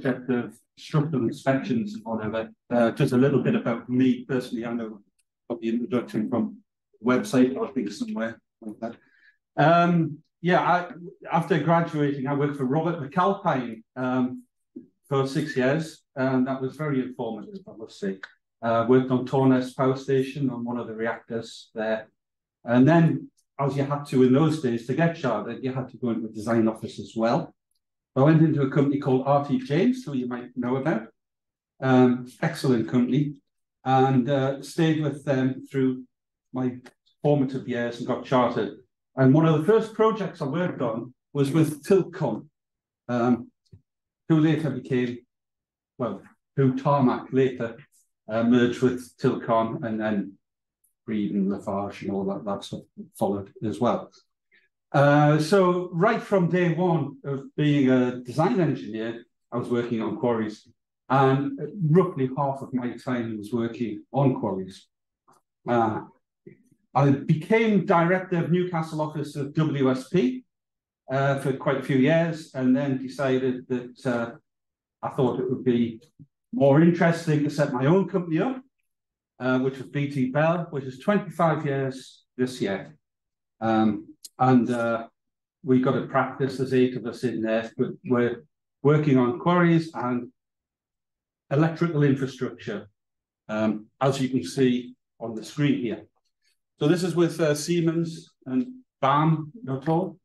subject of structural inspections and whatever, uh, just a little bit about me personally. I know the introduction from website, I think somewhere like that. Um, yeah, I, after graduating, I worked for Robert McAlpine um, for six years, and that was very informative, I must say. Uh, worked on Torness Power Station on one of the reactors there. And then, as you had to in those days, to get chartered, you had to go into a design office as well. I went into a company called RT James, who you might know about. Um, excellent company, and uh, stayed with them through my formative years and got chartered. And one of the first projects I worked on was with Tilcon, um, who later became, well, who Tarmac later uh, merged with Tilcon and then Breed and Lafarge and all that, that stuff followed as well. Uh, so right from day one of being a design engineer, I was working on quarries and roughly half of my time was working on quarries. Uh, I became director of Newcastle office of WSP uh, for quite a few years and then decided that uh, I thought it would be more interesting to set my own company up, uh, which was BT Bell, which is 25 years this year. Um, and uh, we got to practice. There's eight of us in there, but we're working on quarries and electrical infrastructure, um, as you can see on the screen here. So this is with uh, Siemens and BAM Nuttall,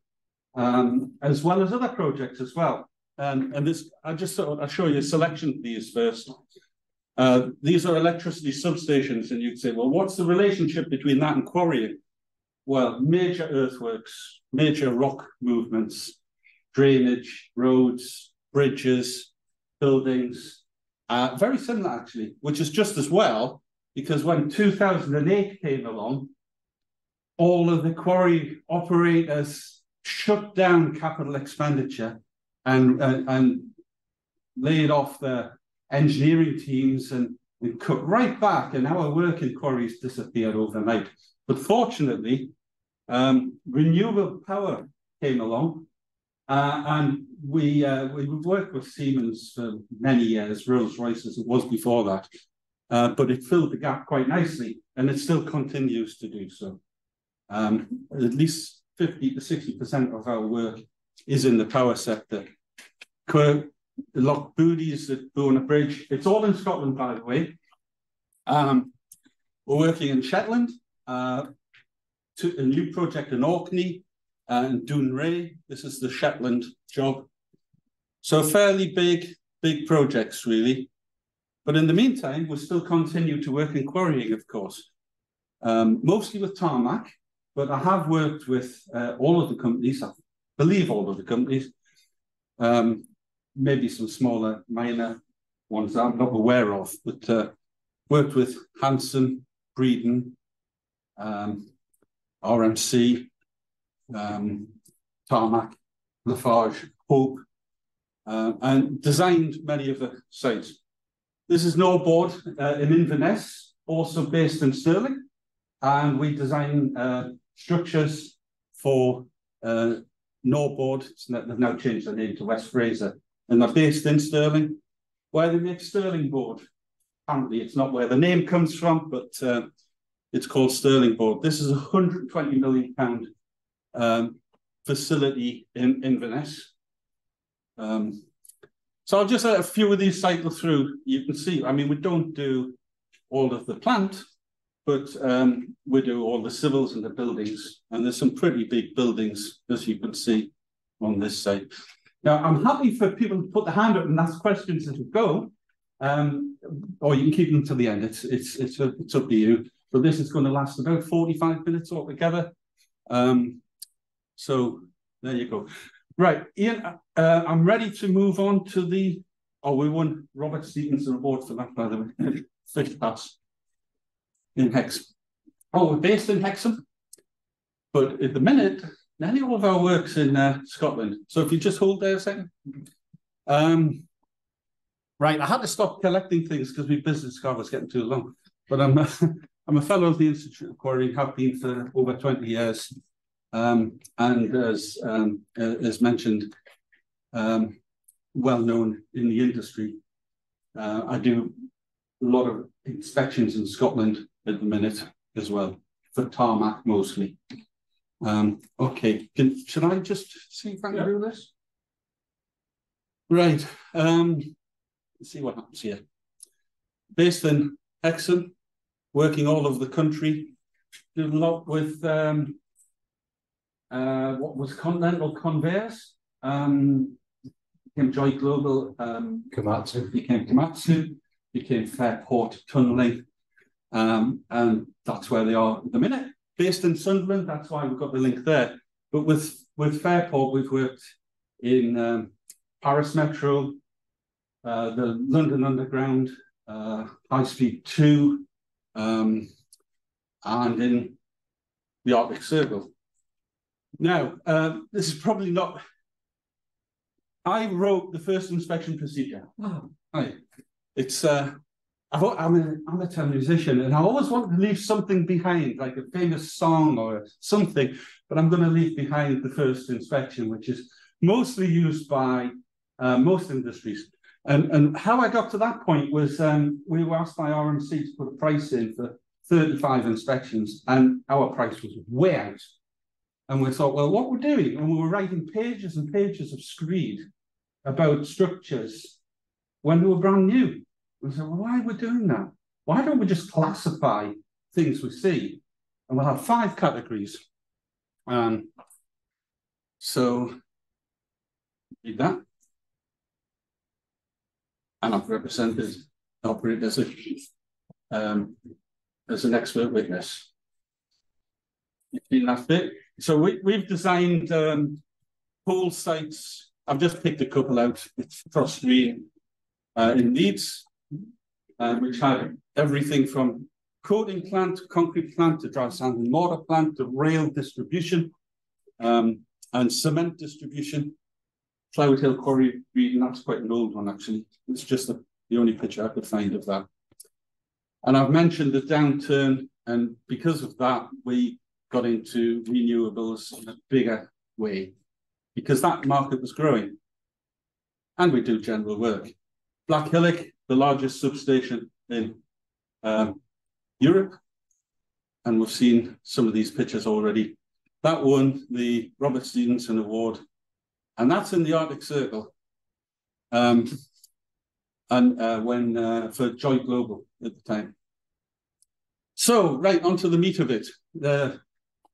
um, as well as other projects as well. Um, and this, I just I'll show you a selection of these first. Uh, these are electricity substations, and you'd say, well, what's the relationship between that and quarrying? Well, major earthworks, major rock movements, drainage, roads, bridges, buildings, uh, very similar actually, which is just as well, because when 2008 came along, all of the quarry operators shut down capital expenditure and, and, and laid off their engineering teams and, and cut right back, and our work in quarries disappeared overnight. But fortunately, um, renewable power came along, uh, and we uh, we worked with Siemens for many years, Rolls Royce as it was before that, uh, but it filled the gap quite nicely, and it still continues to do so. Um, at least 50 to 60% of our work is in the power sector. The Loch Booties at Bonar Bridge, it's all in Scotland, by the way. Um, we're working in Shetland, to a new project in Orkney and Dounreay. This is the Shetland job. So fairly big, big projects really. But in the meantime, we still continue to work in quarrying, of course, um, mostly with tarmac, but I have worked with uh, all of the companies, I believe all of the companies, um, maybe some smaller, minor ones I'm not aware of, but uh, worked with Hanson, Breedon, um, RMC, um, Tarmac, Lafarge, Hope, uh, and designed many of the sites. This is Norboard uh, in Inverness, also based in Stirling, and we design uh, structures for uh, Norboard. They've now changed their name to West Fraser, and they're based in Stirling, where they make Sterling board. Apparently, it's not where the name comes from, but uh, it's called Sterling Board. This is a 120 million pound um, facility in Inverness. Um, so I'll just let a few of these cycle through. You can see, I mean, we don't do all of the plant, but um, we do all the civils and the buildings. And there's some pretty big buildings, as you can see on this site. Now, I'm happy for people to put their hand up and ask questions as we go, um, or you can keep them to the end. It's, it's, it's, it's up to you. But this is going to last about 45 minutes altogether. Um, so there you go. Right, Ian, uh, I'm ready to move on to the, oh, we won Robert Stevenson Award for that, by the way, fifth pass in Hexham. Oh, we're based in Hexham, but at the minute, nearly all of our work's in uh, Scotland. So if you just hold there a second. Um, right, I had to stop collecting things because my business card was getting too long, but I'm I'm a fellow of the Institute of Quarry, have been for over 20 years. Um, and as, um, as mentioned, um, well known in the industry. Uh, I do a lot of inspections in Scotland at the minute as well, for tarmac mostly. Um, okay, Can, should I just see if I can yeah. do this? Right, um, let's see what happens here. Based in Hexham, working all over the country, did a lot with um, uh, what was Continental Conveyors, um, became Joy Global, um, Komatsu, became Komatsu, became Fairport Tunneling, um, and that's where they are at the minute. Based in Sunderland, that's why we've got the link there. But with, with Fairport, we've worked in um, Paris Metro, uh, the London Underground, uh, High Speed 2, um, and in the Arctic Circle. Now, uh, this is probably not. I wrote the first inspection procedure. Oh, hi. It's uh, I'm an amateur musician, and I always want to leave something behind, like a famous song or something. But I'm going to leave behind the first inspection, which is mostly used by uh, most industries. And, and how I got to that point was um, we were asked by RMC to put a price in for 35 inspections, and our price was way out. And we thought, well, what we're doing, and we were writing pages and pages of screed about structures when they were brand new. We said, well, why are we doing that? Why don't we just classify things we see? And we'll have five categories. Um, so, read that. And I've represented operators as, um, as an expert witness. In that bit. So we, we've designed um, pool sites. I've just picked a couple out. It's Cross Green uh, in Leeds, uh, which had everything from coating plant, concrete plant, to dry sand and mortar plant, to rail distribution, um, and cement distribution. Cloud Hill Quarry Breedon, that's quite an old one actually. It's just the, the only picture I could find of that. And I've mentioned the downturn, and because of that, we got into renewables in a bigger way because that market was growing. And we do general work. Black Hillock, the largest substation in um, Europe. And we've seen some of these pictures already. That won the Robert Stevenson Award. And that's in the Arctic Circle. Um, and uh, when uh, for Joy Global at the time. So, right, onto the meat of it. The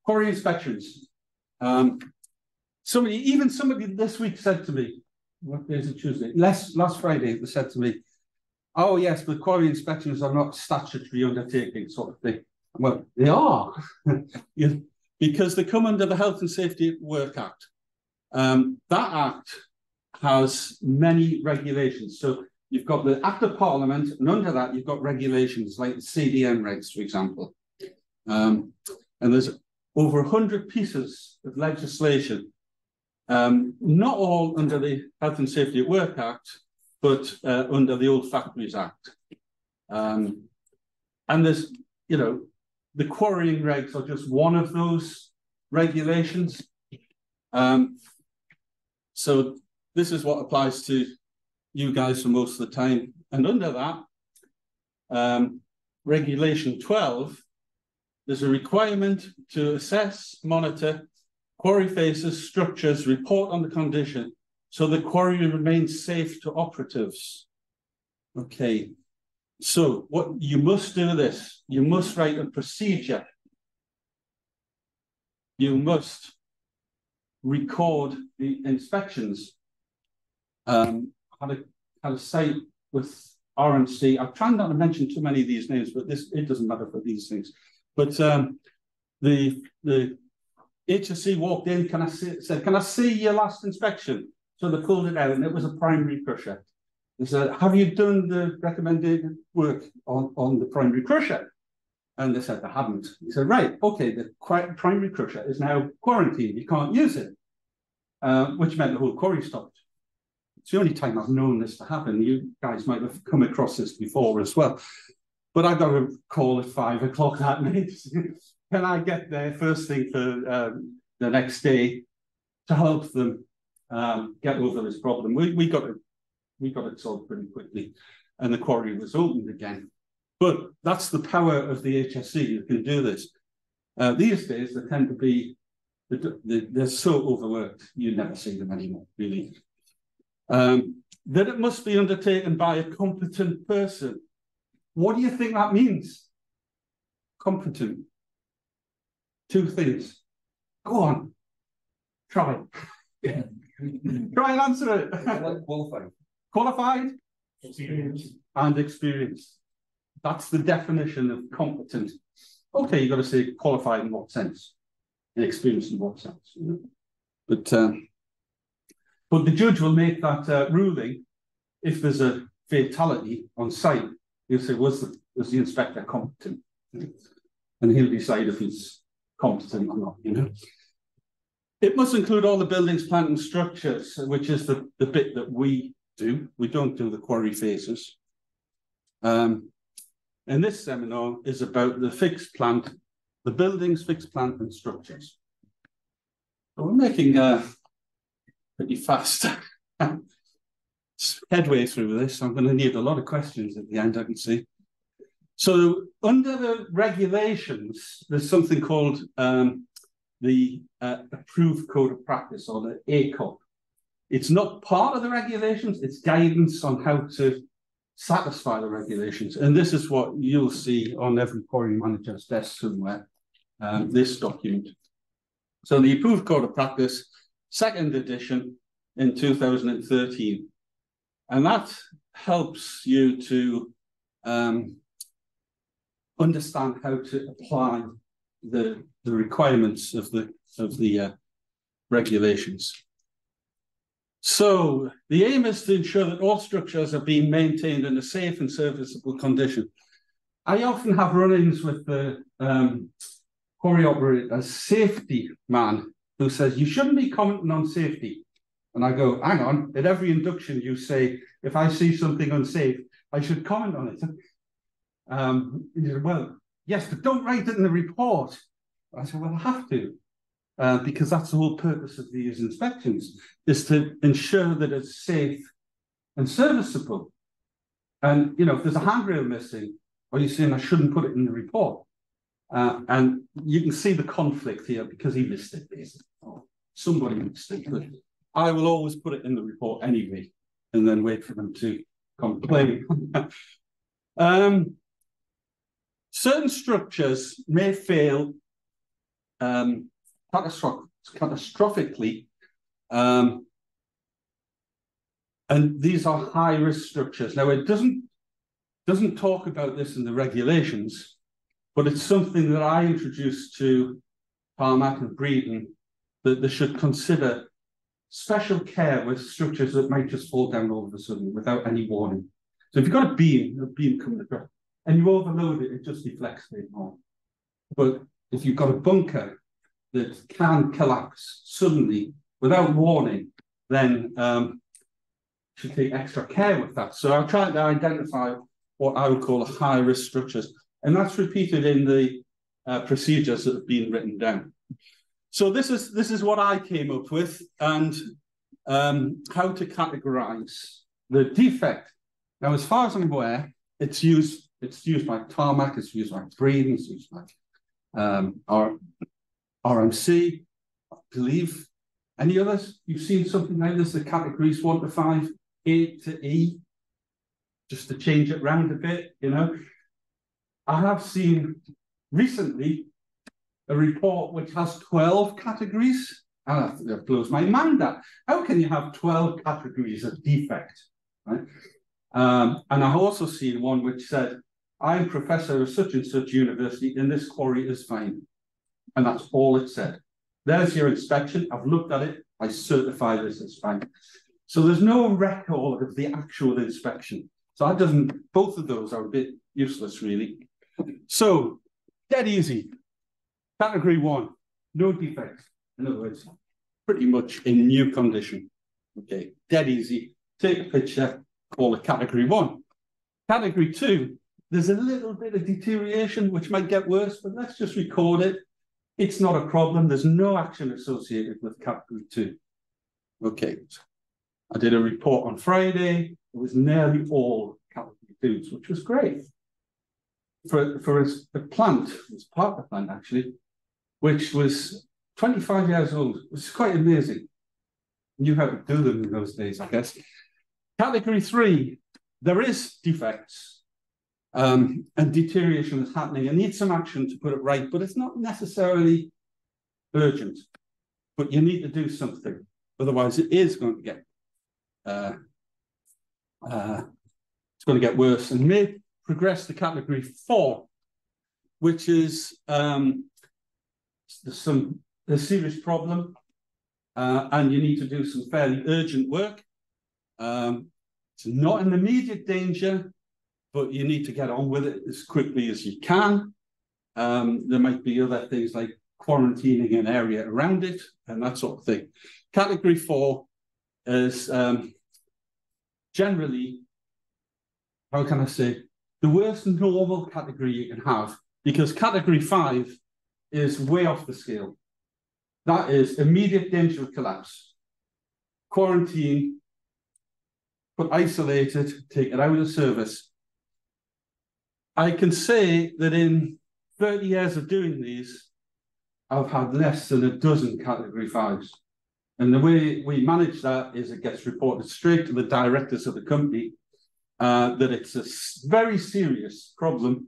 quarry inspections. Um, somebody, even somebody this week said to me, what day is it, Tuesday? Last, last Friday, they said to me, oh yes, but quarry inspections are not statutory undertaking sort of thing. Well, they are, because they come under the Health and Safety Work Act. Um, that act has many regulations. So you've got the Act of Parliament, and under that you've got regulations like the CDM regs, for example. Um, and there's over 100 pieces of legislation, um, not all under the Health and Safety at Work Act, but uh, under the Old Factories Act. Um, and there's, you know, the quarrying regs are just one of those regulations. Um, so this is what applies to you guys for most of the time. And under that, um, regulation 12 there's a requirement to assess, monitor quarry faces, structures, report on the condition, so the quarry remains safe to operatives. Okay, so what you must do this, you must write a procedure. You must record the inspections. Um, had a had a say with RMC. I've tried not to mention too many of these names, but this it doesn't matter for these things. But um, the the HSC walked in, can I see, said, can I see your last inspection? So they pulled it out and it was a primary crusher. They said, have you done the recommended work on, on the primary crusher? And they said they haven't. He said, right, okay, the primary crusher is now quarantined. You can't use it, uh, which meant the whole quarry stopped. It's the only time I've known this to happen. You guys might have come across this before as well. But I got a call at five o'clock that night. Can I get there first thing for um, the next day to help them um, get over this problem? We, we got a we got it solved pretty quickly, and the quarry was opened again. But that's the power of the HSE. You can do this. Uh, these days, they tend to be they're so overworked. You never see them anymore, really. Um, that it must be undertaken by a competent person. What do you think that means? Competent. Two things. Go on. Try. Try and answer it. Qualified. Qualified Experience. and experienced. That's the definition of competent. Okay, you've got to say qualified in what sense? And experienced in what sense? But um, but the judge will make that uh, ruling if there's a fatality on site. He'll say, was the was the inspector competent? And he'll decide if he's competent or not, you know. It must include all the buildings, plant and structures, which is the, the bit that we do. We don't do the quarry faces. Um, and this seminar is about the fixed plant, the buildings, fixed plant and structures. So we're making uh, pretty fast headway through this. I'm going to need a lot of questions at the end, I can see. So under the regulations, there's something called um, the uh, Approved Code of Practice or the ACOP. It's not part of the regulations, it's guidance on how to satisfy the regulations. And this is what you'll see on every quarry manager's desk somewhere, um, this document. So the Approved Code of Practice, second edition in 2013. And that helps you to um, understand how to apply the, the requirements of the, of the uh, regulations. So the aim is to ensure that all structures are being maintained in a safe and serviceable condition. I often have run-ins with the um, quarry operator safety man who says, you shouldn't be commenting on safety. And I go, hang on, at every induction you say, if I see something unsafe, I should comment on it. Um, said, well, yes, but don't write it in the report. I said, well, I have to, uh, because that's the whole purpose of these inspections, is to ensure that it's safe and serviceable. And, you know, if there's a handrail missing, or you're saying I shouldn't put it in the report, uh, and you can see the conflict here because he missed it, basically. Oh, somebody missed it, but I will always put it in the report anyway, and then wait for them to complain. um, certain structures may fail um, catastrophically, um, and these are high risk structures. Now, it doesn't doesn't talk about this in the regulations, but it's something that I introduced to Tarmac and Breedon that they should consider special care with structures that might just fall down all of a sudden without any warning. So if you've got a beam, a beam coming across, and you overload it, it just deflects a bit more. But if you've got a bunker that can collapse suddenly without warning, then um, should take extra care with that. So I'm trying to identify what I would call high risk structures, and that's repeated in the uh, procedures that have been written down. So this is this is what I came up with and um, how to categorize the defect. Now, as far as I'm aware, it's used it's used by Tarmac, it's used by Breedon, it's used by um, R RMC, I believe. Any others? You've seen something like this, the categories one to five, A to E, just to change it round a bit, you know. I have seen recently a report which has 12 categories. And that blows my mind that. How can you have 12 categories of defect? Right? Um, and I've also seen one which said, I'm professor of such and such university, and this quarry is fine. And that's all it said. There's your inspection. I've looked at it. I certify this as fine. So there's no record of the actual inspection. So that doesn't, both of those are a bit useless, really. So, dead easy. Category one, no defects. In other words, pretty much in new condition. Okay, dead easy. Take a picture, call it category one. Category two, there's a little bit of deterioration, which might get worse, but let's just record it. It's not a problem. There's no action associated with category two. Okay, I did a report on Friday. it was nearly all category foods, which was great. For, for the plant, it was Parker plant actually, which was 25 years old, which is quite amazing. Knew how to do them in those days, I guess. Category three, there is defects um, and deterioration is happening. I need some action to put it right, but it's not necessarily urgent. But you need to do something, otherwise it is going to get uh, uh, it's going to get worse and may progress to category four, which is um, there's some a serious problem, uh, and you need to do some fairly urgent work. Um, it's not an immediate danger, but you need to get on with it as quickly as you can. Um, there might be other things like quarantining an area around it and that sort of thing. Category four is um, generally, how can I say, the worst normal category you can have because category five is way off the scale. That is immediate danger of collapse, quarantine, put isolated, take it out of service. I can say that in 30 years of doing these, I've had less than a dozen category fives. And the way we manage that is it gets reported straight to the directors of the company uh, that it's a very serious problem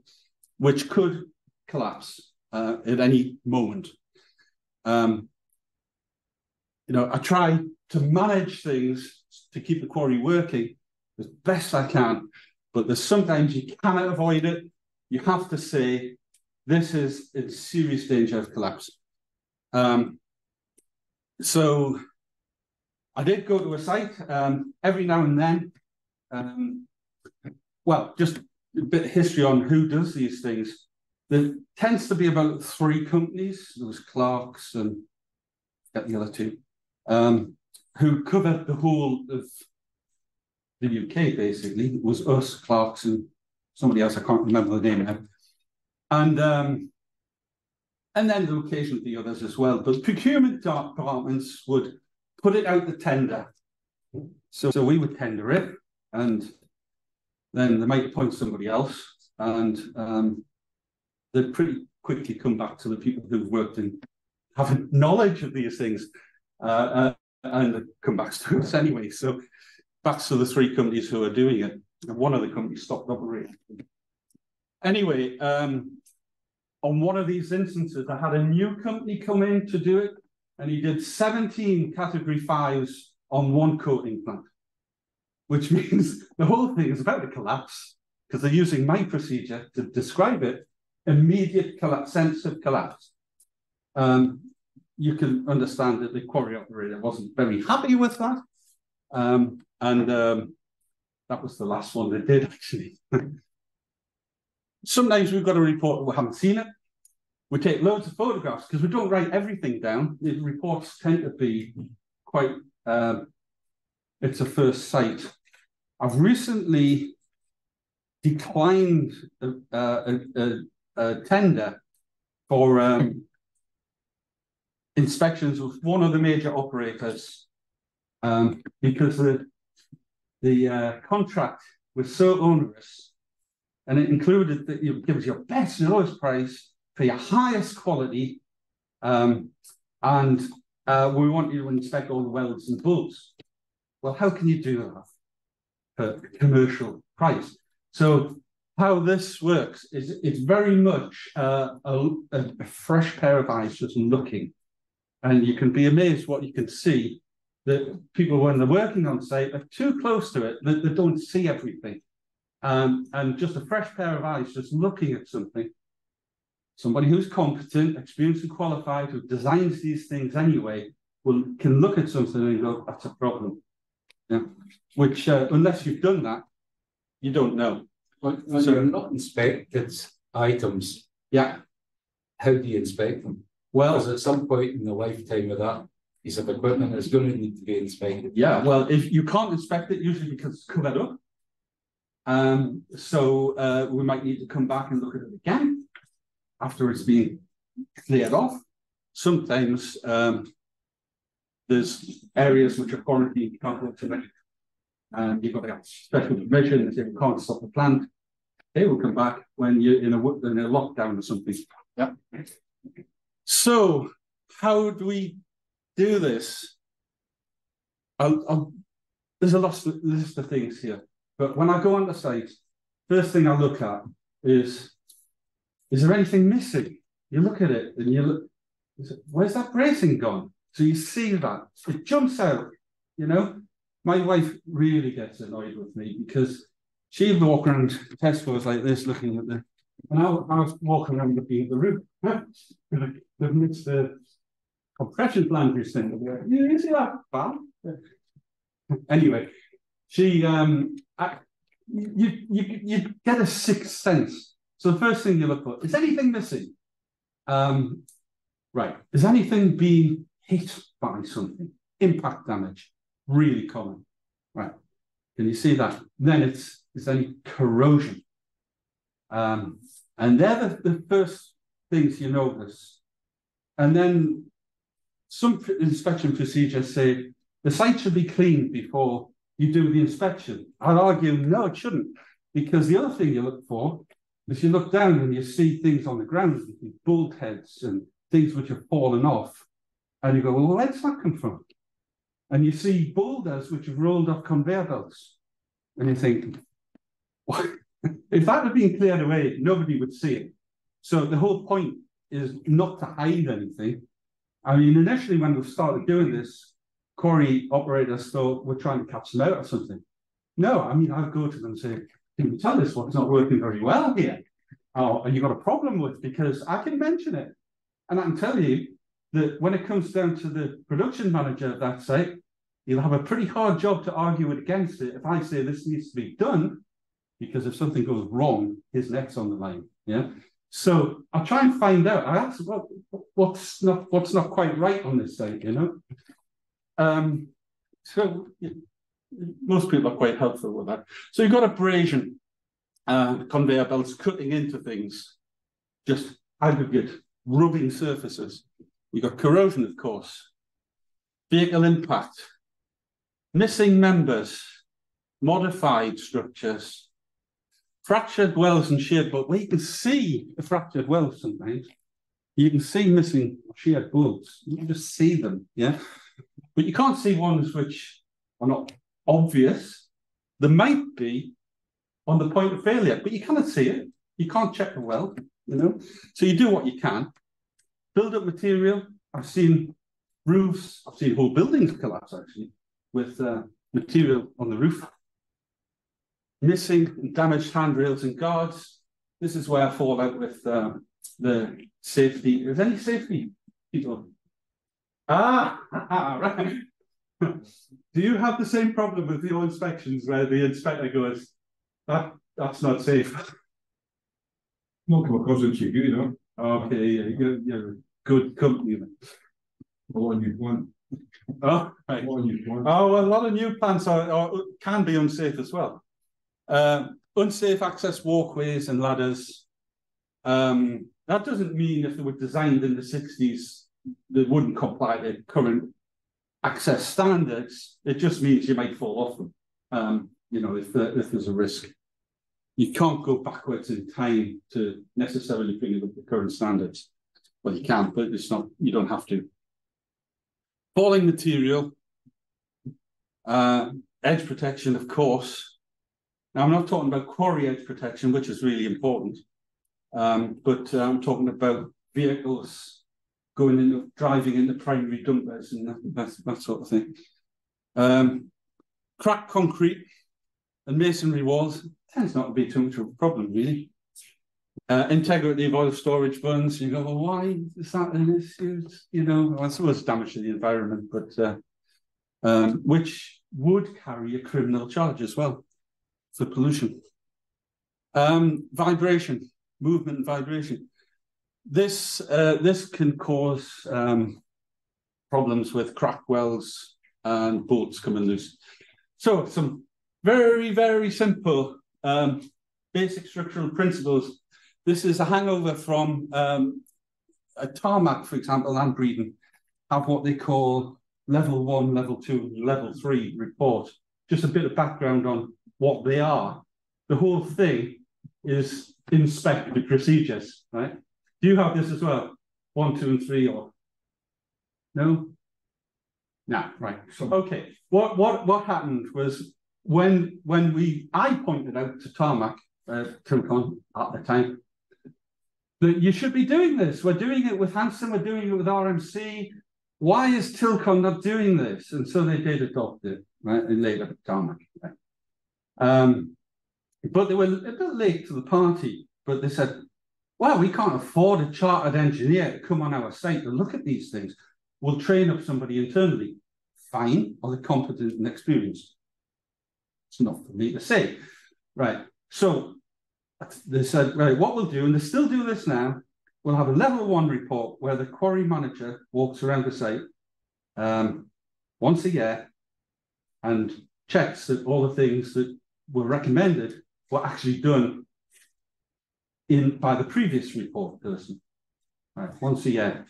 which could collapse uh, at any moment. Um, you know, I try to manage things to keep the quarry working as best I can, but there's sometimes you cannot avoid it. You have to say, this is in serious danger of collapse. Um, so I did go to a site um, every now and then. Um, well, just a bit of history on who does these things. There tends to be about three companies. There was Clark's and get the other two, um, who covered the whole of the UK, basically. It was us, Clark's, and somebody else, I can't remember the name now. And um, and then occasionally the others as well. But procurement departments would put it out the tender. So, so we would tender it, and then they might appoint somebody else, and um, they'd pretty quickly come back to the people who've worked in having knowledge of these things, uh, uh, and come back to us anyway. So back to the three companies who are doing it, and one of the companies stopped operating. Anyway, um, on one of these instances, I had a new company come in to do it, and he did 17 category fives on one coating plant, which means the whole thing is about to collapse because they're using my procedure to describe it immediate collapse, sense of collapse. Um, you can understand that the quarry operator wasn't very happy with that. Um, and um, that was the last one they did, actually. Sometimes we've got a report we haven't seen it. We take loads of photographs because we don't write everything down. The reports tend to be quite, um, it's a first sight. I've recently declined a, a, a, a tender for um, inspections with one of the major operators um, because the, the uh, contract was so onerous and it included that you give us your best and lowest price for your highest quality, um, and uh, we want you to inspect all the welds and bolts. Well, how can you do that for commercial price? So how this works is it's very much uh, a, a, fresh pair of eyes just looking, and you can be amazed what you can see. That people, when they're working on site, are too close to it that they don't see everything. Um, and just a fresh pair of eyes just looking at something somebody who's competent, experienced, and qualified, who designs these things anyway, will can look at something and go, "That's a problem." Yeah, which uh, unless you've done that, you don't know. When, when so, you're not inspected items, yeah, how do you inspect them? Well, because at some point in the lifetime of that piece of equipment, is going to need to be inspected. Yeah, well, if you can't inspect it, usually because it's covered up. Um, so uh, we might need to come back and look at it again after it's been cleared off. Sometimes um, there's areas which are quarantined, you can't go to and you've got to get special permission, if you can't stop the plant, they will come back when you're in a, in a lockdown or something. Yeah. So how do we do this? I'll, I'll, there's a lot of list of things here, but when I go on the site, first thing I look at is, is there anything missing? You look at it and you look, where's that bracing gone? So you see that, it jumps out, you know? My wife really gets annoyed with me because she'd walk around Tesco's like this, looking at the, and I, I was walking around at the roof. They've mixed the compression flanges thing. You, you see that, Val? Anyway, she, um, I, you, you, you get a sixth sense. So the first thing you look for, is anything missing? Um, right, is anything being hit by something? Impact damage, really common. Right, can you see that? Then it's, is any corrosion? Um, and they're the, the first things you notice. And then some inspection procedures say the site should be cleaned before you do the inspection. I'd argue no, it shouldn't, because the other thing you look for is you look down and you see things on the ground, bolt heads and things which have fallen off, and you go, well, where's that come from? And you see boulders which have rolled off conveyor belts, and you think, what? if that had been cleared away, nobody would see it. So the whole point is not to hide anything. I mean, initially when we started doing this, quarry operators thought we're trying to catch them out or something. No, I mean, I'd go to them and say, can you tell us what's not working very well here? Or you got a problem with because I can mention it. And I can tell you that when it comes down to the production manager of that site, you'll have a pretty hard job to argue against it if I say this needs to be done, because if something goes wrong, his neck's on the line. Yeah. So I try and find out. I ask what what's not what's not quite right on this site, you know. Um, so most people are quite helpful with that. So you've got abrasion, uh, conveyor belts cutting into things, just aggregate rubbing surfaces. You've got corrosion, of course, vehicle impact, missing members, modified structures, fractured welds and sheared bolts. Well, you can see the fractured welds sometimes. You can see missing sheared bolts. You can just see them, yeah. But you can't see ones which are not obvious. They might be on the point of failure, but you cannot see it. You can't check the weld, you know. So you do what you can. Build up material. I've seen roofs. I've seen whole buildings collapse actually with uh, material on the roof missing and damaged handrails and guards. This is where I fall out with uh, the safety. Is any safety people? Ah, right. Do you have the same problem with your inspections where the inspector goes, that, that's not safe? Not come across it, you know. Okay, yeah, you're, you're a good company then. What you want? Oh, right. What you want? Oh, well, a lot of new plants are, are can be unsafe as well. Um, unsafe access walkways and ladders. Um, that doesn't mean if they were designed in the 60s, they wouldn't comply to current access standards. It just means you might fall off them, um, you know, if, the, if there's a risk. You can't go backwards in time to necessarily bring it up to current standards. Well, you can, but it's not, you don't have to. Falling material, uh, edge protection, of course, now, I'm not talking about quarry edge protection, which is really important, um, but uh, I'm talking about vehicles going into driving into primary dumpers and that, that, that sort of thing. Um, cracked concrete and masonry walls tends not to be too much of a problem, really. Uh, integrity of oil storage bunds, you go, well, why is that an issue? You know, I suppose damage to the environment, but uh, um, which would carry a criminal charge as well for pollution. Um, vibration, movement vibration. This, uh, this can cause um, problems with crack welds and bolts coming loose. So some very, very simple um, basic structural principles. This is a hangover from um, a tarmac, for example, and Breedon, have what they call level one, level two, level three report. just a bit of background on what they are. The whole thing is inspect the procedures, right? Do you have this as well? One, two, and three, or no? No, right. So okay. What what what happened was when when we I pointed out to Tarmac, uh, Tilcon at the time, that you should be doing this. We're doing it with Hanson, we're doing it with RMC. Why is Tilcon not doing this? And so they did adopt it, right? And later Tarmac. Right? Um, but they were a bit late to the party, but they said, well, we can't afford a chartered engineer to come on our site and look at these things. We'll train up somebody internally. Fine, are they competent and experienced? It's not for me to say. Right. So they said, right, what we'll do, and they still do this now, we'll have a level one report where the quarry manager walks around the site um, once a year and checks that all the things that were recommended were actually done in by the previous report person. Right, once a year.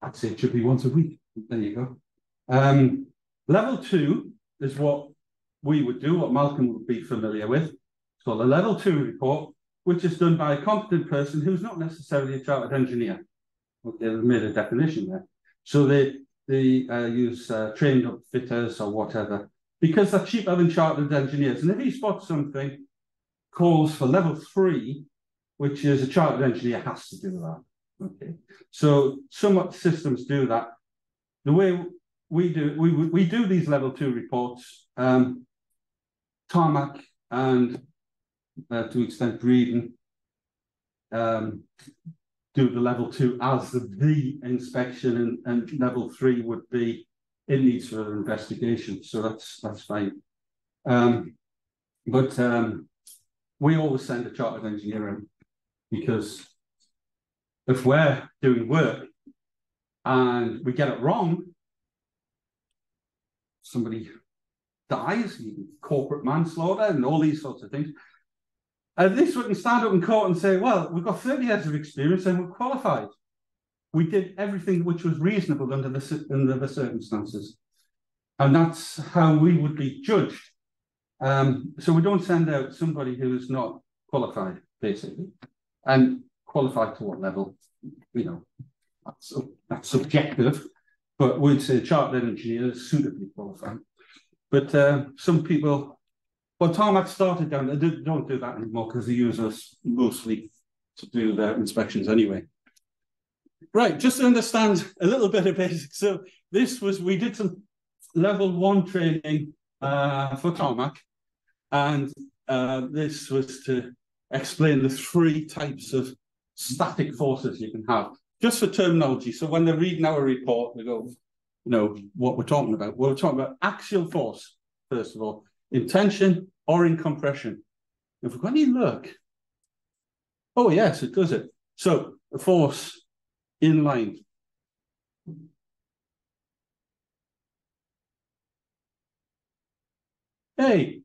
I'd say it should be once a week. There you go. Um, level two is what we would do, what Malcolm would be familiar with. So the level two report, which is done by a competent person who's not necessarily a chartered engineer. Okay, they've made a definition there. So they they uh, use uh, trained up fitters or whatever because they're cheaper than chartered engineers. And if he spots something calls for level three, which is a chartered engineer has to do that. Okay, so some systems do that. The way we do we we do these level two reports. Um, tarmac and uh, to extent Breedon um, do the level two as the, the inspection and, and level three would be it needs further investigation. So that's that's fine. Um, but um, we always send a chartered engineer in because if we're doing work and we get it wrong, somebody dies, corporate manslaughter, and all these sorts of things. At least we can stand up in court and say, well, we've got 30 years of experience and we're qualified. We did everything which was reasonable under the, under the circumstances. And that's how we would be judged. Um, so we don't send out somebody who's not qualified, basically. And qualified to what level? You know, that's, that's subjective, but we'd say chartered engineer is suitably qualified. But uh, some people, well, Tarmac started down, they don't do that anymore because they use us mostly to do their inspections anyway. Right, just to understand a little bit of basics. So this was, we did some level one training uh, for Tarmac, and uh, this was to explain the three types of static forces you can have, just for terminology. So when they're reading our report, they go, you know, what we're talking about. We're talking about axial force, first of all, in tension or in compression. If we've got any look, oh yes, it does it. So the force in line. Hey,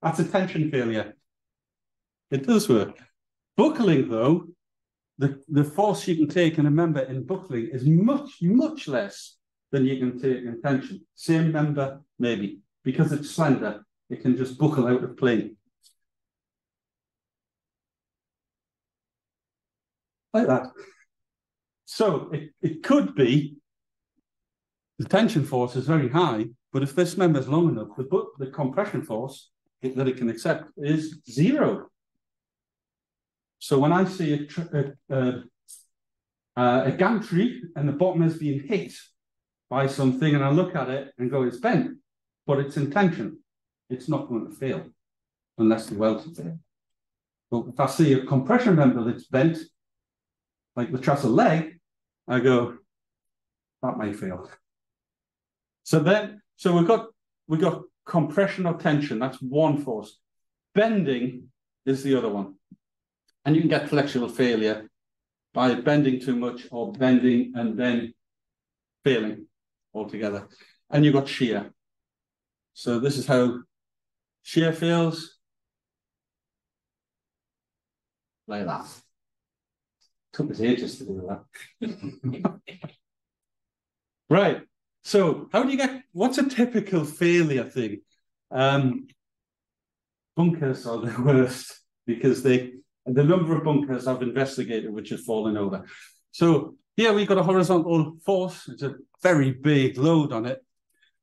that's a tension failure. It does work. Buckling, though, the, the force you can take, and remember, in buckling is much, much less than you can take in tension. Same member, maybe. Because it's slender, it can just buckle out of plane. Like that. So it, it could be the tension force is very high, but if this member is long enough, the, the compression force that it can accept is zero. So when I see a, a, a, a gantry and the bottom is being hit by something and I look at it and go, it's bent, but it's in tension, it's not going to fail unless the welds are there. But if I see a compression member that's bent, like the truss leg, I go, that may fail. So then, so we've got we've got compression or tension, that's one force. Bending is the other one. And you can get flexural failure by bending too much or bending and then failing altogether. And you've got shear. So this is how shear feels. Like that. Took us ages to do that. right. So how do you get, what's a typical failure thing? Um, bunkers are the worst because they, the number of bunkers I've investigated which have fallen over. So here we've got a horizontal force, it's a very big load on it,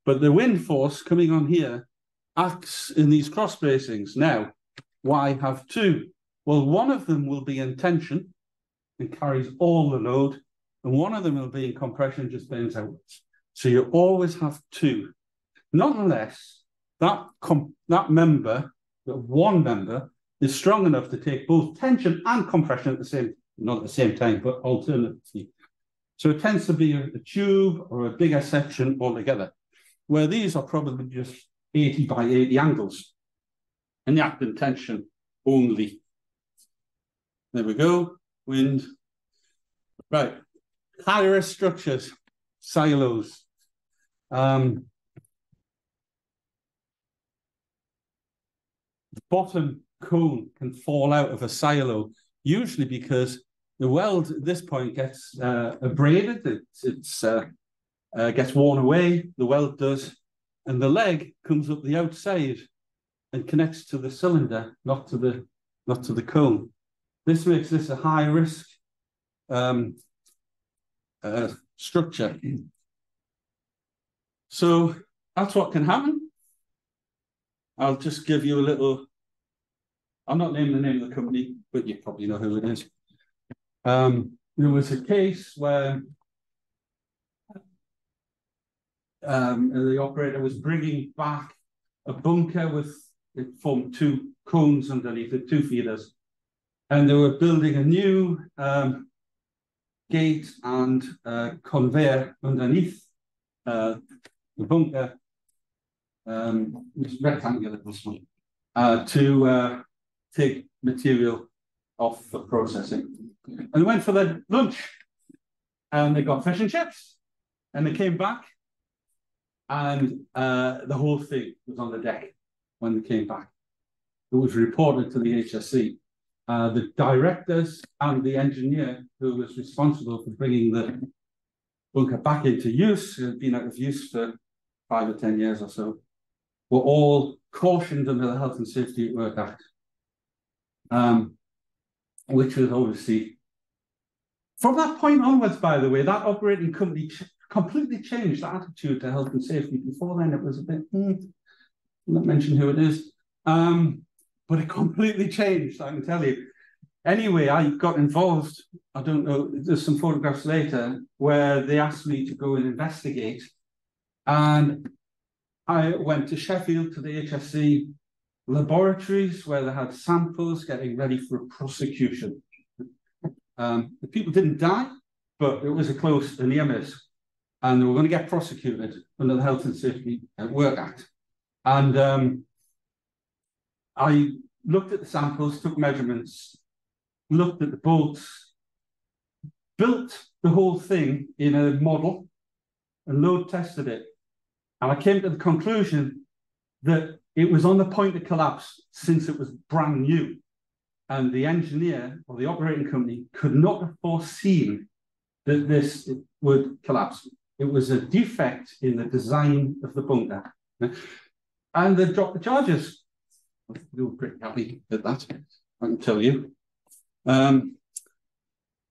but the wind force coming on here acts in these cross bracings. Now, why have two? Well, one of them will be in tension and carries all the load, and one of them will be in compression, just bends outwards. So you always have two, not unless that that member, that one member, is strong enough to take both tension and compression at the same, not at the same time, but alternately. So it tends to be a, a tube or a bigger section altogether, where these are probably just 80 by 80 angles, and the active tension only. There we go, wind. Right, higher structures, silos. Um, bottom cone can fall out of a silo, usually because the weld at this point gets uh, abraded, it, it's uh, uh, gets worn away, the weld does, and the leg comes up the outside and connects to the cylinder, not to the not to the cone. This makes this a high risk um, uh, structure. So that's what can happen. I'll just give you a little. I'm not naming the name of the company, but you probably know who it is. Um, there was a case where um, the operator was bringing back a bunker with it formed two cones underneath it, two feeders, and they were building a new um, gate and uh, conveyor underneath uh, the bunker, um, it's rectangular this one, uh, to uh, take material off for processing. And they went for their lunch, and they got fish and chips, and they came back, and uh, the whole thing was on the deck when they came back. It was reported to the HSE. Uh, the directors and the engineer who was responsible for bringing the bunker back into use, who had been out of use for five or 10 years or so, were all cautioned under the Health and Safety at Work Act, um, which was obviously, from that point onwards, by the way, that operating company ch completely changed the attitude to health and safety. Before then, it was a bit, hmm, not mention who it is, um, but it completely changed, I can tell you. Anyway, I got involved, I don't know, there's some photographs later where they asked me to go and investigate and I went to Sheffield to the HSE laboratories where they had samples getting ready for prosecution. Um, the people didn't die, but it was a close and miss. And they were going to get prosecuted under the Health and Safety at Work Act. And um, I looked at the samples, took measurements, looked at the bolts, built the whole thing in a model and load tested it. And I came to the conclusion that it was on the point of collapse since it was brand new. And the engineer or the operating company could not have foreseen that this would collapse. It was a defect in the design of the bunker. And they dropped the charges. We were pretty happy with that, I can tell you. Um,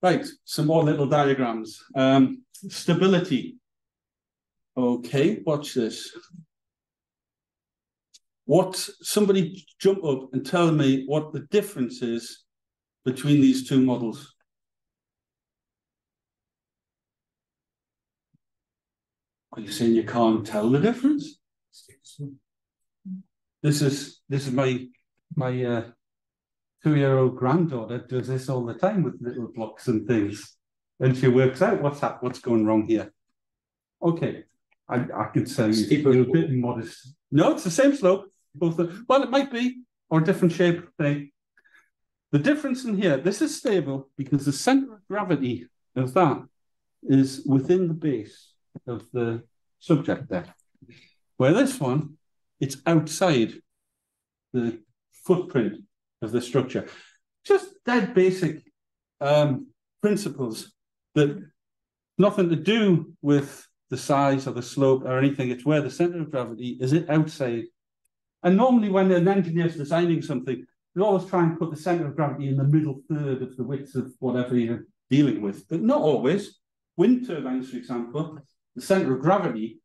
right, some more little diagrams. Um, stability. Okay, watch this. What somebody jump up and tell me what the difference is between these two models. Are you saying you can't tell the difference? This is this is my my uh, two-year-old granddaughter does this all the time with little blocks and things, and she works out what's that, what's going wrong here. Okay, I, I could say you're a bit modest. No, it's the same slope. Both the, well, it might be, or a different shape thing. The difference in here, this is stable because the center of gravity of that is within the base of the subject there. Where this one, it's outside the footprint of the structure. Just dead basic um, principles that nothing to do with the size or the slope or anything. It's where the center of gravity is it outside. And normally when an engineer's designing something, they always try and put the center of gravity in the middle third of the width of whatever you're dealing with, but not always. Wind turbines, for example, the center of gravity,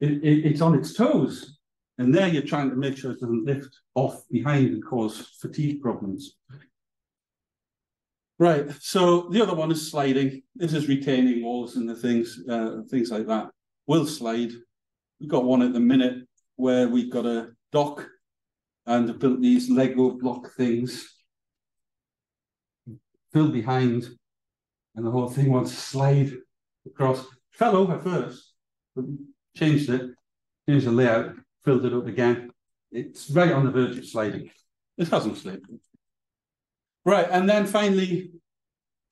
it, it, it's on its toes. And there you're trying to make sure it doesn't lift off behind and cause fatigue problems. Right, so the other one is sliding. This is retaining walls and the things, uh, things like that. Will slide. We've got one at the minute where we've got a dock and built these Lego block things. Fill behind, and the whole thing wants to slide across. Fell over first, but changed it, changed the layout, filled it up again. It's right on the verge of sliding. It hasn't slid. Right, and then finally,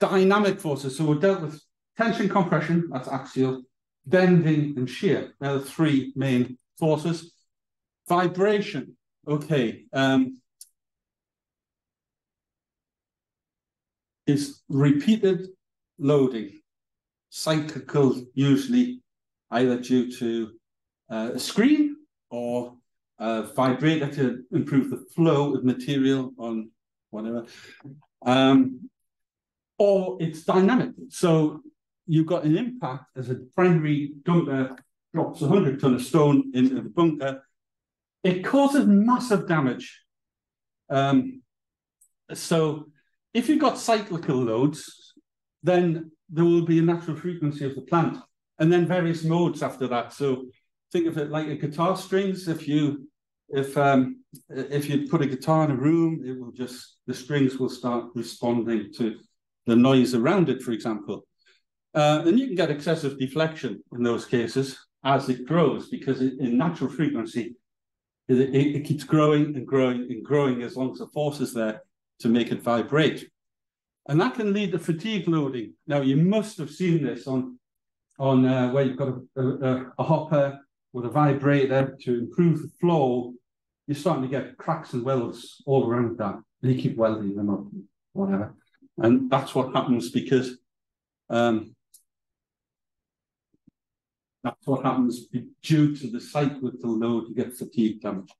dynamic forces. So we dealt with tension compression, that's axial, bending and shear. They're the three main forces. Vibration, okay. Um, is repeated loading, cyclical usually, either due to uh, a screen or a vibrator to improve the flow of material on whatever. Um, or it's dynamic. So you've got an impact as a primary dumper drops 100 ton of stone into the bunker. It causes massive damage. Um, so if you've got cyclical loads, then there will be a natural frequency of the plant and then various modes after that. So think of it like a guitar strings. If you if um, if you put a guitar in a room, it will just the strings will start responding to the noise around it, for example. Uh, and you can get excessive deflection in those cases as it grows, because it, in natural frequency, it, it, it, keeps growing and growing and growing as long as the force is there to make it vibrate. And that can lead to fatigue loading. Now, you must have seen this on, on uh, where you've got a, a, a hopper with a vibrator to improve the flow you're starting to get cracks and welds all around that. And you keep welding them up, whatever. And that's what happens because um, that's what happens due to the cyclical load, you get fatigue damage.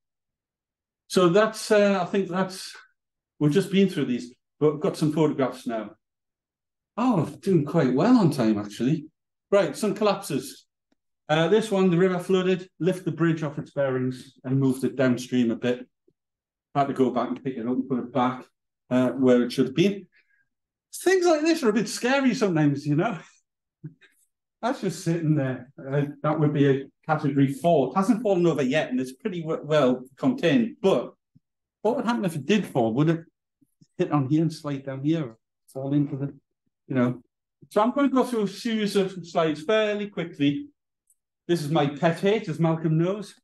So that's, uh, I think that's, we've just been through these, but got some photographs now. Oh, doing quite well on time, actually. Right, some collapses. Uh, this one, the river flooded, lift the bridge off its bearings and moved it downstream a bit. Had to go back and pick it up and put it back uh, where it should have been. Things like this are a bit scary sometimes, you know. That's just sitting there. Uh, that would be a category four. It hasn't fallen over yet, and it's pretty well contained. But what would happen if it did fall? Would it hit on here and slide down here, fall into the, you know? So I'm going to go through a series of slides fairly quickly this is my pet hate, as Malcolm knows,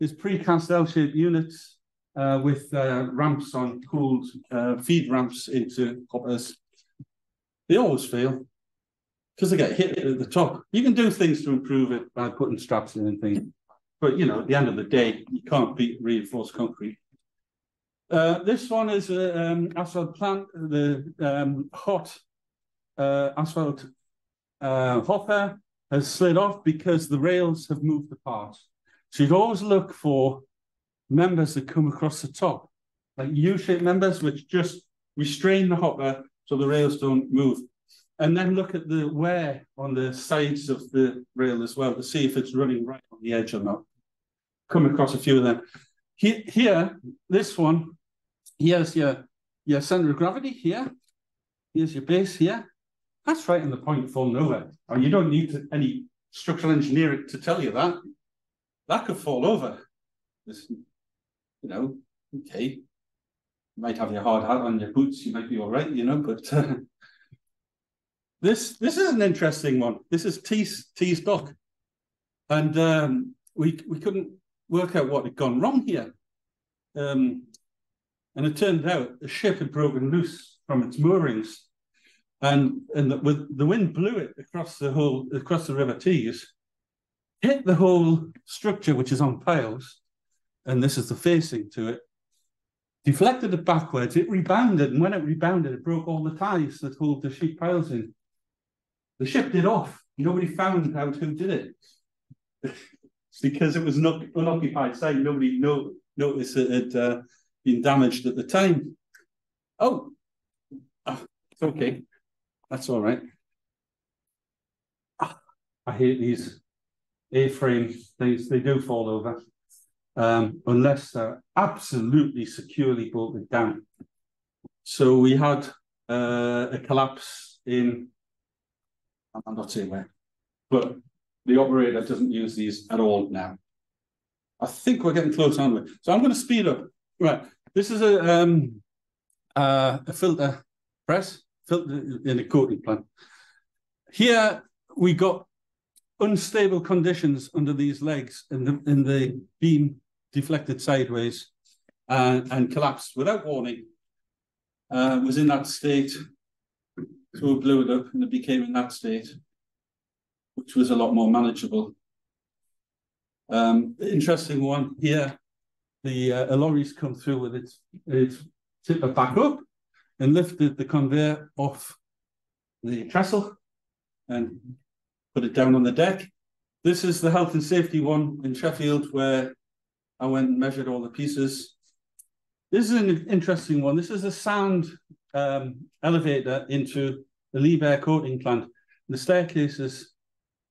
is precast L-shaped units uh, with uh, ramps on cooled uh, feed ramps into hoppers. They always fail because they get hit at the top. You can do things to improve it by putting straps in and things, but you know, at the end of the day, you can't beat reinforced concrete. Uh, this one is an um, asphalt plant, the um, hot uh, asphalt uh, hopper has slid off because the rails have moved apart. So you'd always look for members that come across the top, like U-shaped members, which just restrain the hopper so the rails don't move. And then look at the wear on the sides of the rail as well to see if it's running right on the edge or not. Come across a few of them. Here, this one, here's your, your center of gravity here. Here's your base here. That's right in the point for nowhere. Or you don't need to, any structural engineering to tell you that. That could fall over. You know, okay. You might have your hard hat on your boots, you might be all right, you know, but uh, this this is an interesting one. This is Tees, Dock. And um, we we couldn't work out what had gone wrong here. Um, and it turned out the ship had broken loose from its moorings and and the, with the wind blew it across the whole across the River Tees, hit the whole structure which is on piles, and this is the facing to it. Deflected it backwards, it rebounded, and when it rebounded, it broke all the ties that hold the sheet piles in. The ship did off nobody found out who did it. because it was not unoccupied site. Nobody no, noticed it had uh, been damaged at the time. Oh, oh it's okay. That's all right. I hate these A-frame things. They do fall over um, unless they're absolutely securely bolted down. So we had uh, a collapse in, I'm not saying where, but the operator doesn't use these at all now. I think we're getting close on it. So I'm going to speed up. Right. This is a um, uh, a filter press, in a coating plant. Here we got unstable conditions under these legs in the the beam deflected sideways and, and collapsed without warning. Uh, was in that state, so we blew it up and it became in that state which was a lot more manageable. Um, interesting one here, the uh, lorry's come through with its, its tipper back up and lifted the conveyor off the trestle and put it down on the deck. This is the health and safety one in Sheffield where I went and measured all the pieces. This is an interesting one. This is a sound um, elevator into the Liebherr coating plant. The staircase is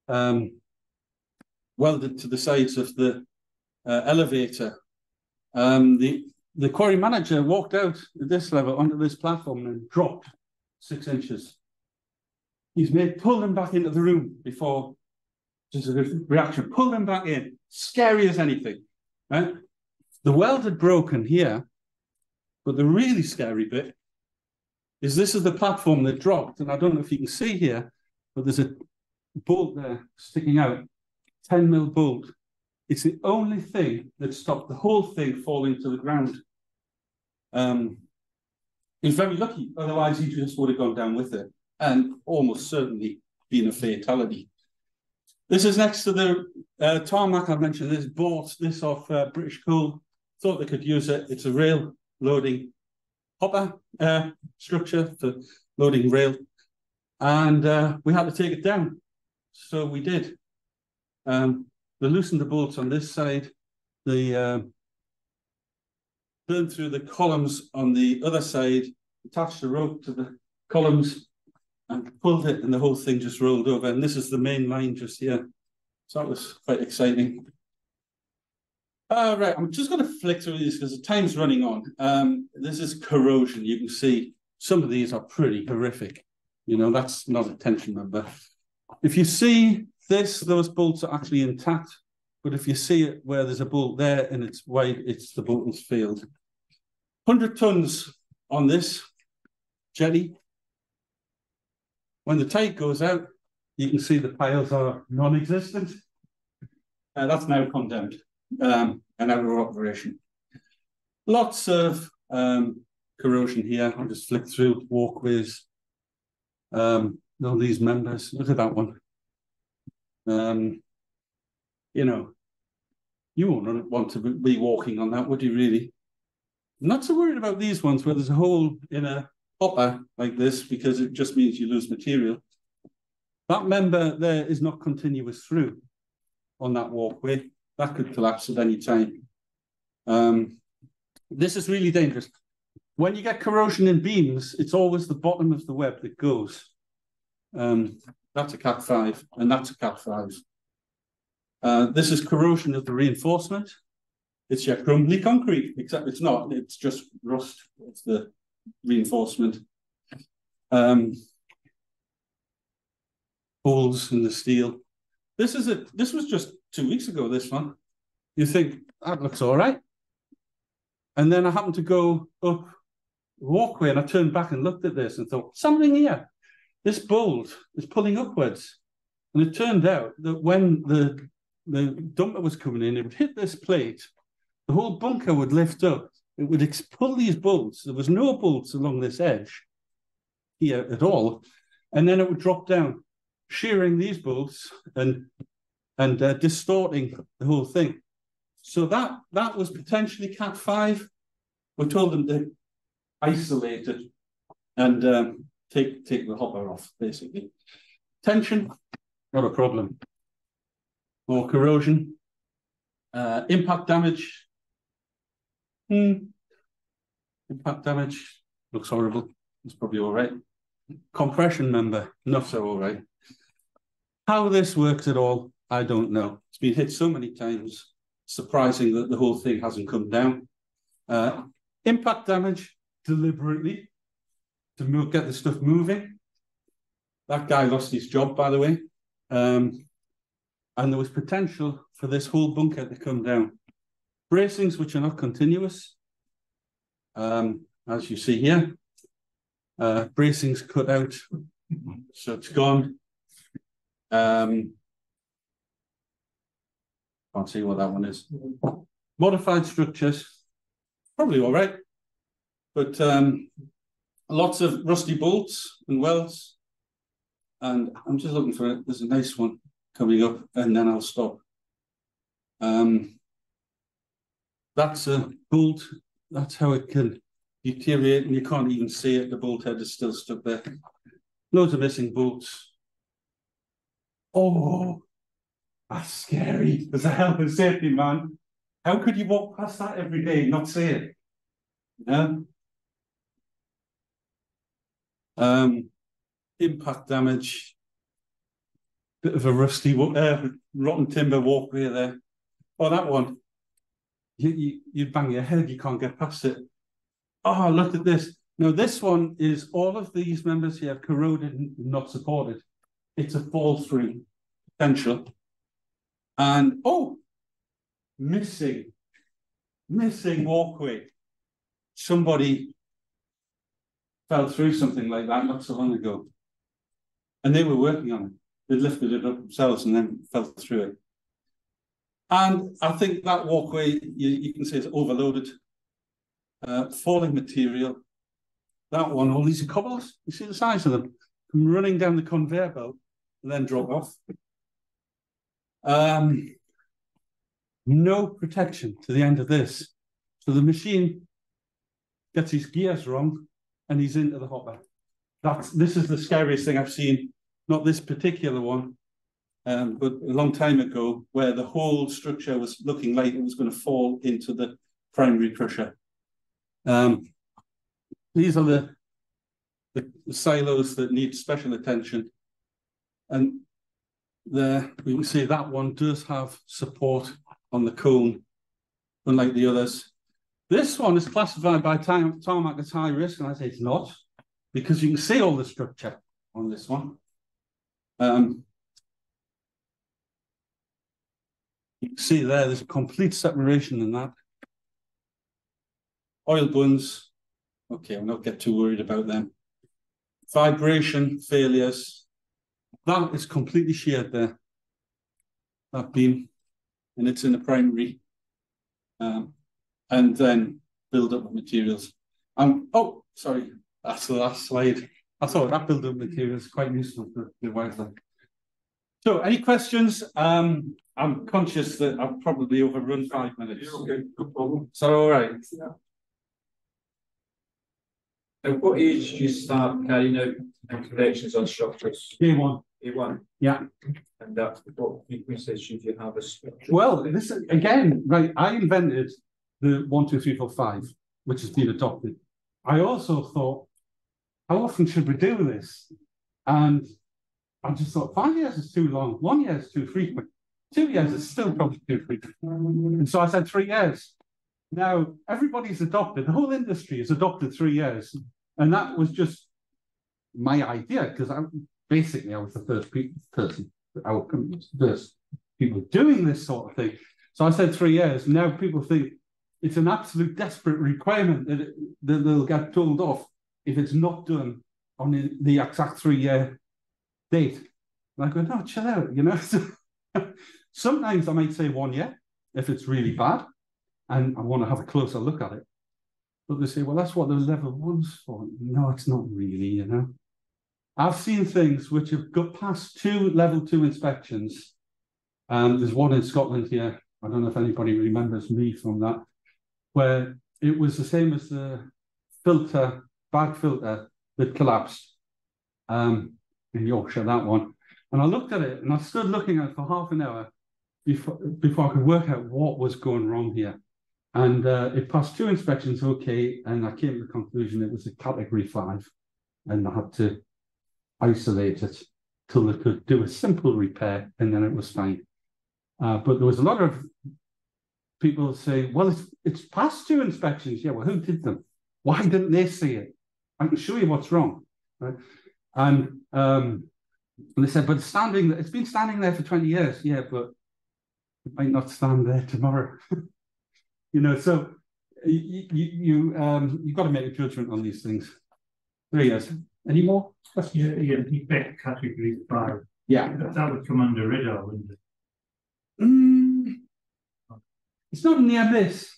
um, welded to the sides of the uh, elevator. Um, the the quarry manager walked out at this level onto this platform and dropped six inches. He's made pull them back into the room before just a reaction. Pull them back in. Scary as anything. Right? The weld had broken here, but the really scary bit is this is the platform that dropped, and I don't know if you can see here, but there's a bolt there sticking out, 10 mil bolt. It's the only thing that stopped the whole thing falling to the ground. Um, he's very lucky, otherwise he just would have gone down with it and almost certainly been a fatality. This is next to the uh, tarmac I mentioned. This bought this off uh, British Coal. Thought they could use it. It's a rail loading hopper uh, structure for loading rail. And uh, we had to take it down. So we did. Um, we loosened the bolts on this side. The uh, burned through the columns on the other side, attached the rope to the columns and pulled it and the whole thing just rolled over. And this is the main line just here. So that was quite exciting. All right, I'm just going to flick through these because the time's running on. Um, this is corrosion. You can see some of these are pretty horrific. You know, that's not a tension member. If you see this, those bolts are actually intact. But if you see it where there's a bolt there and it's wide, it's the bolt has failed. 100 tons on this jetty. When the tide goes out, you can see the piles are non-existent. Uh, that's now condemned um, and out of operation. Lots of um, corrosion here. I'll just flick through walkways. Um, all these members. Look at that one. Um, you know, you wouldn't want to be walking on that, would you really? not so worried about these ones where there's a hole in a hopper like this because it just means you lose material. That member there is not continuous through on that walkway. That could collapse at any time. Um, this is really dangerous. When you get corrosion in beams, it's always the bottom of the web that goes. Um, that's a Cat 5, and that's a Cat 5. Uh, this is corrosion of the reinforcement. It's your crumbly concrete, except it's not. It's just rust. It's the reinforcement. Um, holes in the steel. This is a. This was just two weeks ago. This one. You think that looks all right, and then I happened to go up walkway, and I turned back and looked at this and thought something here this bolt is pulling upwards. And it turned out that when the, the dumper was coming in, it would hit this plate, the whole bunker would lift up. It would pull these bolts. There was no bolts along this edge here at all. And then it would drop down, shearing these bolts and and uh, distorting the whole thing. So that that was potentially Cat 5. We told them to isolate it and um, take take the hopper off, basically. Tension, not a problem. More corrosion. Uh, impact damage. Hmm. Impact damage looks horrible. It's probably all right. Compression member, not so all right. How this works at all, I don't know. It's been hit so many times. Surprising that the whole thing hasn't come down. Uh, impact damage deliberately to move, get the stuff moving. That guy lost his job, by the way. Um, and there was potential for this whole bunker to come down. Bracings which are not continuous, um, as you see here. Uh, bracings cut out, so it's gone. Um, can't see what that one is. Modified structures, probably all right, but um, lots of rusty bolts and welds. And I'm just looking for it. There's a nice one coming up, and then I'll stop. Um, that's a bolt. That's how it can deteriorate, and you can't even see it. The bolt head is still stuck there. Loads of missing bolts. Oh, that's scary. There's a health and safety man. How could you walk past that every day and not see it? Yeah. Um, impact damage. Bit of a rusty, uh, rotten timber walkway there. Oh, that one. You, you, you bang your head, you can't get past it. Oh, look at this. Now, this one is all of these members here corroded and not supported. It's a fall through potential. And oh, missing, missing walkway. Somebody fell through something like that not so long ago. And they were working on it. They'd lifted it up themselves and then fell through it. And I think that walkway, you, you can say it's overloaded. Uh, falling material. That one, all these cobbles, you see the size of them, come running down the conveyor belt and then drop off. Um, no protection to the end of this. So the machine gets his gears wrong and he's into the hopper. That's this is the scariest thing I've seen. Not this particular one, um, but a long time ago, where the whole structure was looking like it was going to fall into the primary crusher. Um, these are the, the, the silos that need special attention, and there we can see that one does have support on the cone, unlike the others. This one is classified by time, Tarmac as high risk, and I say it's not, because you can see all the structure on this one. Um, you can see there, there's a complete separation in that. Oil buns, okay, I'll not get too worried about them. Vibration failures, that is completely sheared there, that beam, and it's in the primary. Um, and then build up the materials. Um, oh, sorry, that's the last slide. I thought that build up materials quite useful for the wildlife. So, any questions? Um, I'm conscious that I've probably overrun five minutes. Okay, no problem. So, all right. Yeah. At what age do you start carrying out inspections on structures? Day one. A one, Yeah. and that, what frequencies should you have a structure? Well, this again, right? I invented the one, two, three, four, five, which has been adopted. I also thought, how often should we do this? And I just thought five years is too long, one year is too frequent, two years is still probably too frequent. And so I said three years. Now everybody's adopted, the whole industry has adopted three years. And that was just my idea, because I basically I was the first person, our first people doing this sort of thing. So I said three years. Now people think it's an absolute desperate requirement that, it, that they'll get told off if it's not done on the, the exact three year date. And I go, no, chill out, you know. Sometimes I might say one year if it's really bad and I want to have a closer look at it. But they say, well, that's what the level one's for. No, it's not really, you know. I've seen things which have got past two level two inspections. Um, there's one in Scotland here. I don't know if anybody remembers me from that where it was the same as the filter, bag filter that collapsed um, in Yorkshire, that one. And I looked at it and I stood looking at it for half an hour before, before I could work out what was going wrong here. And uh, it passed two inspections okay, and I came to the conclusion it was a category five, and I had to isolate it till they could do a simple repair, and then it was fine. Uh, but there was a lot of people say, "Well, it's it's passed two inspections." Yeah, well, who did them? Why didn't they see it? I can show you what's wrong, right? And um, and they said, "But it's standing, it's been standing there for twenty years." Yeah, but it might not stand there tomorrow. you know, so you you, you um you've got to make a judgment on these things. Three years. Any more? Yeah, yeah, defect category five, Yeah. that, that would come under RIDDOR, wouldn't it? Mm, it's not a near miss.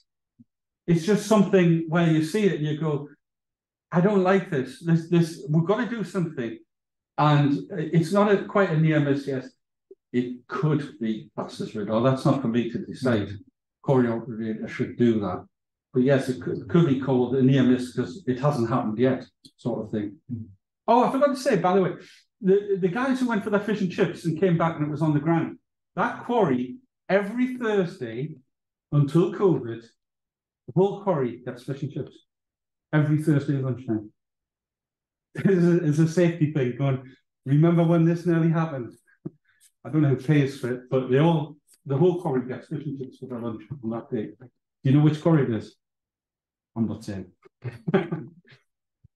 It's just something where you see it and you go, I don't like this. This, this, we've got to do something. And it's not a, quite a near miss, yes. It could be passed as RIDDOR. That's not for me to decide. Operator should do that. But yes, it could, could be called a near miss because it hasn't happened yet, sort of thing. Oh, I forgot to say, by the way, the, the guys who went for their fish and chips and came back and it was on the ground, that quarry, every Thursday until COVID, the whole quarry gets fish and chips. Every Thursday lunchtime. It's a, it's a safety thing going, remember when this nearly happened? I don't know who pays for it, but they all, the whole quarry gets fish and chips for their lunch on that day. Do you know which quarry it is? I'm not saying.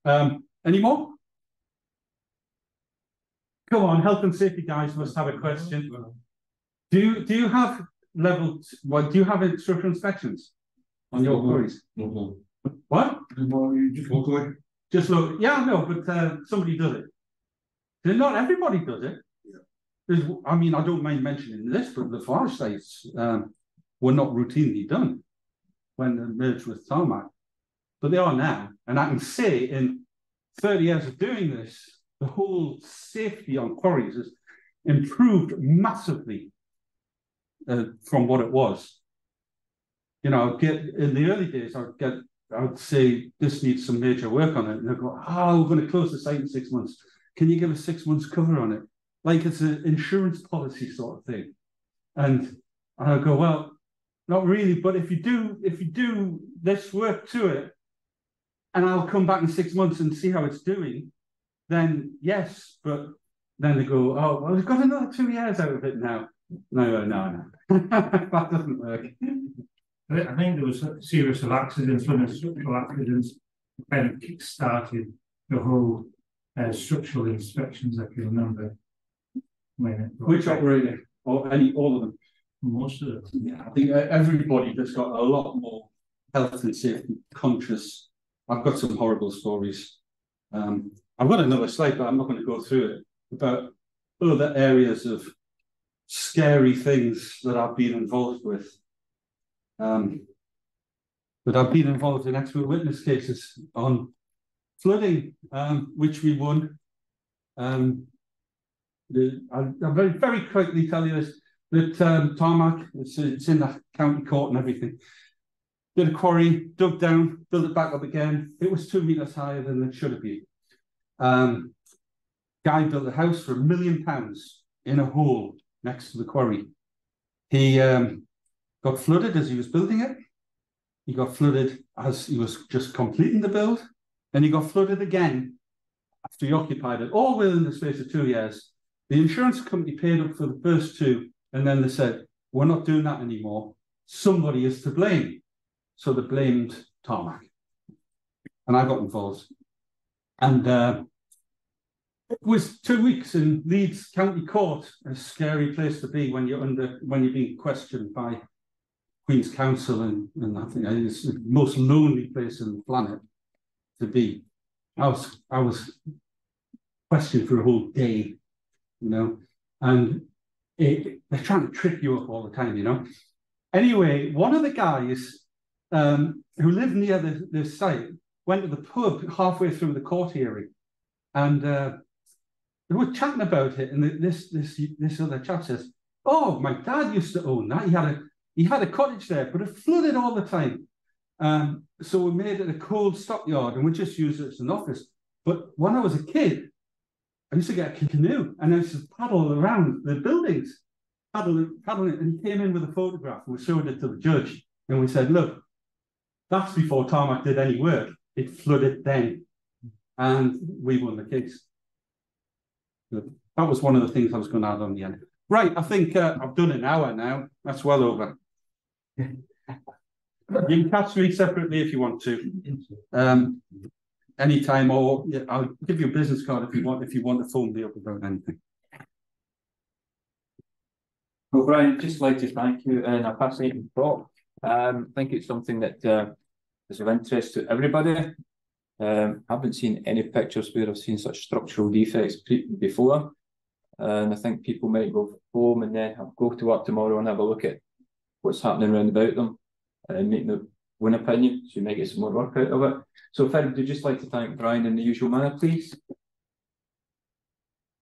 um, any more? Come on, health and safety guys must have a question. Do do you have level? What do you have structural inspections on your quarries? What? Just locally. Just look. Yeah, no, but uh, somebody does it. Then Not everybody does it. There's, I mean, I don't mind mentioning this, but the forest sites um, were not routinely done when they merged with Tarmac, but they are now. And I can say in 30 years of doing this, the whole safety on quarries has improved massively uh, from what it was. You know, I'd get in the early days, I'd get, I would say this needs some major work on it, and they'd go, "Oh, we're going to close the site in six months. Can you give us six months cover on it?" Like it's an insurance policy sort of thing. And I'll go, "Well, not really, but if you do, if you do this work to it, and I'll come back in six months and see how it's doing, then yes, but then they go, oh, well, we've got another two years out of it now. No, no, no, no. that doesn't work. I think there was a series of accidents, when the structural accidents kind of kick-started the whole uh, structural inspections, I can remember. When it. Which operator or any all of them? Most of them. Yeah, I think uh, everybody has got a lot more health and safety conscious. I've got some horrible stories. Um, I've got another slide, but I'm not going to go through it about other areas of scary things that I've been involved with. Um, but I've been involved in expert witness cases on flooding, um, which we won. Um, the, I'll, I'll very, very quickly tell you this that um, Tarmac, it's, it's in the county court and everything. Did a quarry, dug down, built it back up again. It was two meters higher than it should have been. Um, guy built a house for a million pounds in a hole next to the quarry. He um, got flooded as he was building it. He got flooded as he was just completing the build. Then he got flooded again after he occupied it, all within the space of two years. The insurance company paid up for the first two, and then they said, We're not doing that anymore. Somebody is to blame. So they blamed Tarmac. And I got involved. And uh, it was two weeks in Leeds County Court, a scary place to be when you're under when you're being questioned by Queen's Counsel and, and I think it's the most lonely place on the planet to be. I was I was questioned for a whole day, you know, and it, they're trying to trick you up all the time, you know. Anyway, one of the guys um, who lived near the, the site went to the pub halfway through the court hearing, and uh, they were chatting about it. And this this this other chap says, "Oh, my dad used to own that. He had a he had a cottage there, but it flooded all the time. Um, so we made it a cold stockyard, and we just used it as an office. But when I was a kid, I used to get a canoe and I used to paddle around the buildings, paddling, paddling, and he came in with a photograph and we showed it to the judge. And we said, look, that's before Tarmac did any work. It flooded then. And we won the case. Good. That was one of the things I was going to add on the end. Right, I think uh, I've done an hour now. That's well over. you can catch me separately if you want to. Um, anytime, or yeah, I'll give you a business card if you want. If you want to phone me up about anything. Well, Brian, I'd just like to thank you and a fascinating talk. Um, I think it's something that uh, is of interest to everybody. Um, I haven't seen any pictures where I've seen such structural defects pre- before. And I think people might go home and then go to work tomorrow and have a look at what's happening around about them and make their own opinion. So you might get some more work out of it. So, Fred, would you just like to thank Brian in the usual manner, please?